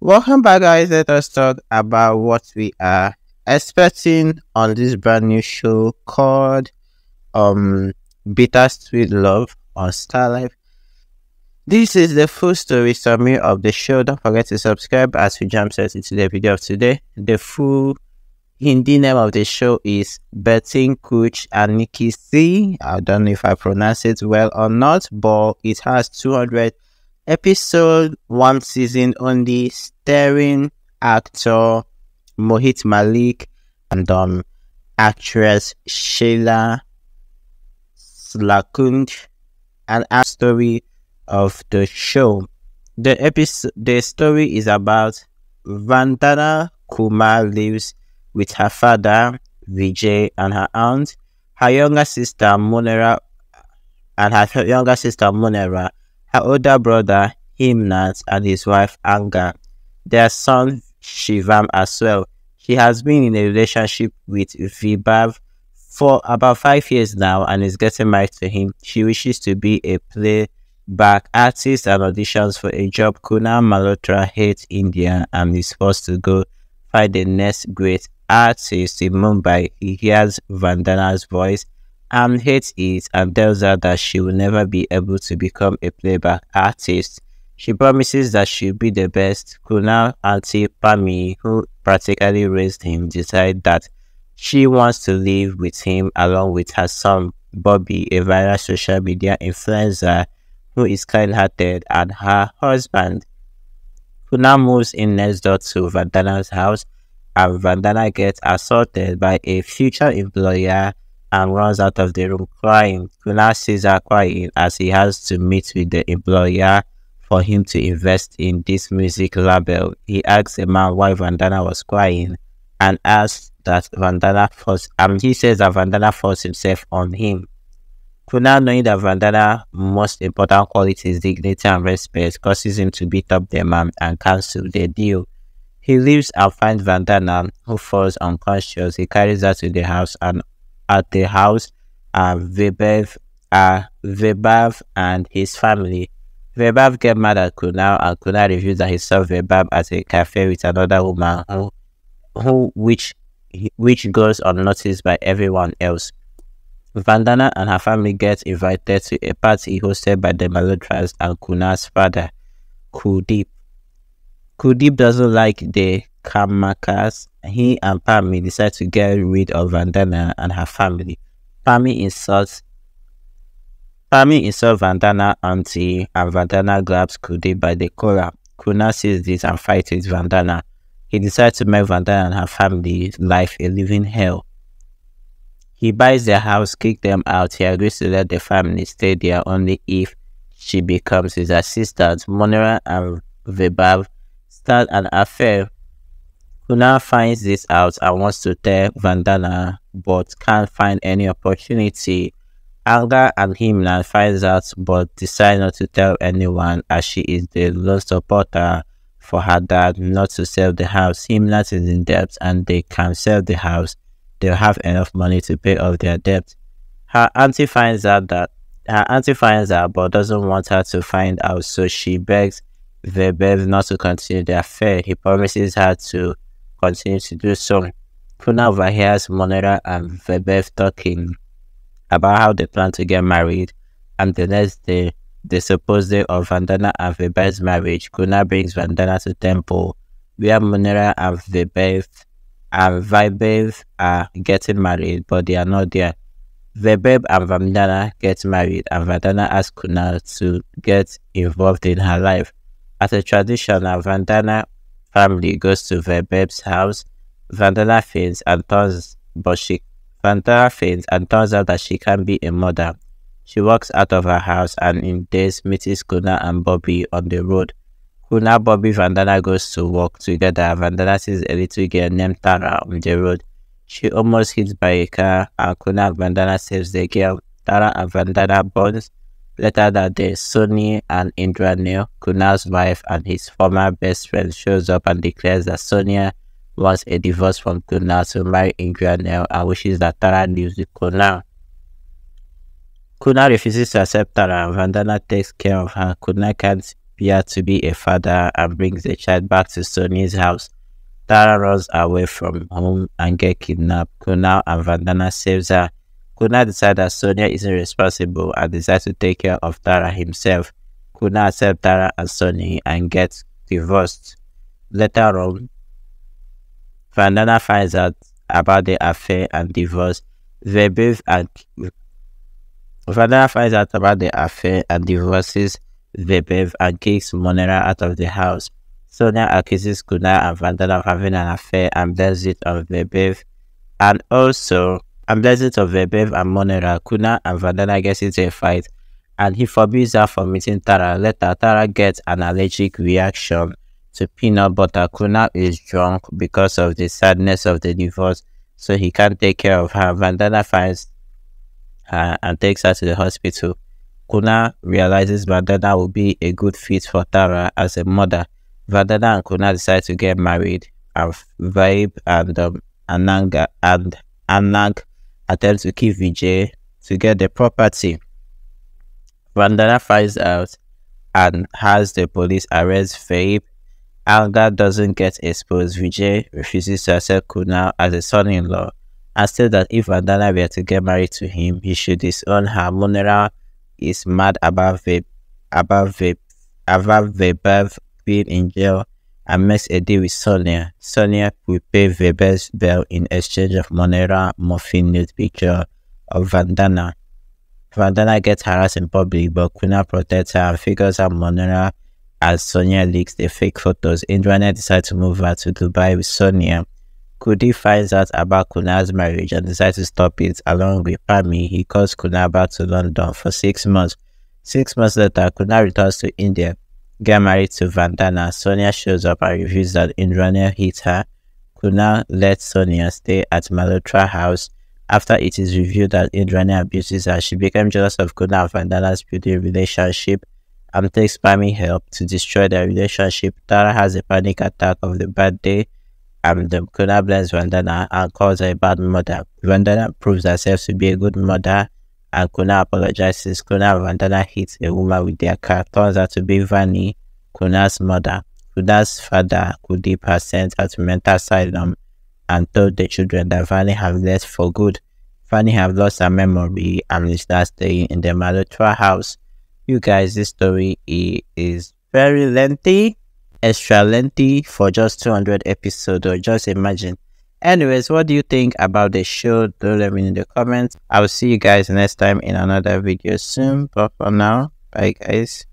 Welcome back, guys. Let us talk about what we are expecting on this brand new show called um Bittersweet Love on Starlife. This is the full story summary of the show. Don't forget to subscribe as we jump straight into the video of today. The full Hindi name of the show is Betting Kuch and Nikki C. I don't know if I pronounce it well or not, but it has 200 episode, one season on the starring actor Mohit Malik and um actress Sayli Salunkhe and a story of the show. The episode the story is about Vandana Kumar lives with her father, Vijay, and her aunt, her younger sister, Monera, and her younger sister, Monera, her older brother, Himnat, and his wife, Anga, their son, Shivam, as well. She has been in a relationship with Vibhav for about five years now and is getting married to him. She wishes to be a playback artist and auditions for a job. Kunal Malhotra hates India and is forced to go find the next great artist in Mumbai, he hears Vandana's voice and hates it and tells her that she will never be able to become a playback artist. She promises that she'll be the best. Kunal Auntie Pami, who practically raised him, decides that she wants to live with him along with her son Bobby, a viral social media influencer who is kind-hearted, and her husband. Kunal moves in next door to Vandana's house and Vandana gets assaulted by a future employer and runs out of the room crying. Kunal sees her crying as he has to meet with the employer for him to invest in this music label. He asks the man why Vandana was crying and asks that Vandana forced, um, he says that Vandana forced himself on him. Kunal, knowing that Vandana's most important quality is dignity and respect, causes him to beat up the man and cancel the deal. He leaves and finds Vandana, who falls unconscious. He carries her to the house, and at the house are uh, Vibhav and his family. Vibhav get mad at Kunal, and Kunal reveals that he saw Vibhav at a cafe with another woman, who, who which which goes unnoticed by everyone else. Vandana and her family get invited to a party hosted by the Malhotras and Kunal's father, Kuldeep. Kuldeep doesn't like the Karmakas. He and Pami decide to get rid of Vandana and her family. Pami insults Pami insults Vandana auntie and Vandana grabs Kuldeep by the collar. Kuna sees this and fights with Vandana. He decides to make Vandana and her family's life a living hell. He buys their house, kicks them out. He agrees to let the family stay there only if she becomes his assistant. Monera and Vibhav start an affair. Kunal finds this out and wants to tell Vandana but can't find any opportunity. Anga and Himna finds out but decide not to tell anyone as she is the lone supporter for her dad not to sell the house. Himnat is in debt and they can sell the house. They'll have enough money to pay off their debt. Her auntie finds out that her auntie finds out but doesn't want her to find out, so she begs Vibhav not to continue the affair. He promises her to continue to do so. Kuna overhears Monera and Vibhav talking about how they plan to get married, and the next day, the supposed day of Vandana and Vibhav's marriage, Kuna brings Vandana to temple, where Monera and Vibhav and Vibhav are getting married, but they are not there. Vibhav and Vandana get married, and Vandana asks Kunal to get involved in her life. As a tradition, a Vandana family goes to Vibhav's house. Vandana faints and turns, but she Vandana faints and turns out that she can be a mother. She walks out of her house and in days meets Kuna and Bobby on the road. Kuna, Bobby, Vandana goes to work together. Vandana sees a little girl named Tara on the road. She almost hits by a car and Kuna and Vandana saves the girl. Tara and Vandana bonds Later that day, Sonia and Indranil, Kunal's wife and his former best friend, shows up and declares that Sonia wants a divorce from Kunal to marry Indranil and wishes that Tara lives with Kunal. Kunal refuses to accept Tara and Vandana takes care of her. Kunal can't appear to be a father and brings the child back to Sonia's house. Tara runs away from home and gets kidnapped. Kunal and Vandana saves her. Kunal decides that Sonia isn't responsible and decides to take care of Tara himself. Kunal accepts Tara and Sonia and gets divorced. Later on, Vandana finds out about the affair and divorce. They both and Vandana finds out about the affair and divorces Vibhav and kicks Monera out of the house. Sonia accuses Kunal and Vandana of having an affair and blames it on Vibhav. And also, it on Vibhav and Monera. Kuna and Vandana gets into a fight and he forbids her from meeting Tara. Later, Tara gets an allergic reaction to peanut butter. Kuna is drunk because of the sadness of the divorce, so he can't take care of her. Vandana finds her and takes her to the hospital. Kuna realizes Vandana will be a good fit for Tara as a mother. Vandana and Kunal decide to get married, and Vibe and um, Ananga and Anang attempt to keep Vijay to get the property. Vandana finds out and has the police arrest Vaib. Alga doesn't get exposed. Vijay refuses to accept Kunal as a son-in-law and said that if Vandana were to get married to him, he should disown her. Monera is mad about Vaib, about Vaib, about Vaib being in jail and makes a deal with Sonia. Sonia will pay Weber's bill in exchange of Monera morphine nude picture of Vandana. Vandana gets harassed in public, but Kunal protects her and figures out Monera as Sonia leaks the fake photos. Indranil decides to move her to Dubai with Sonia. Kudi finds out about Kunal's marriage and decides to stop it along with Pami. He calls Kunal back to London for six months. Six months later, Kunal returns to India get married to Vandana, Sonia shows up and reveals that Indranil hit her. Kunal lets Sonia stay at Malhotra house. After it is revealed that Indranil abuses her, she becomes jealous of Kunal and Vandana's building relationship and takes Pami help to destroy their relationship. Tara has a panic attack of the bad day and Kunal blames Vandana and calls her a bad mother. Vandana proves herself to be a good mother and Kunal apologizes. Kunal Vandana hits a woman with their car. Turns out to be Vani, Kunal's mother. Kunal's father, Kuldeep, has sent her to mental asylum and told the children that Vani have left for good. Vani have lost her memory and is now staying in the Malhotra house. You guys, this story is very lengthy, extra lengthy for just 200 episodes or just imagine Anyways, what do you think about the show? Do let me know in the comments. I will see you guys next time in another video soon. But for now, bye guys.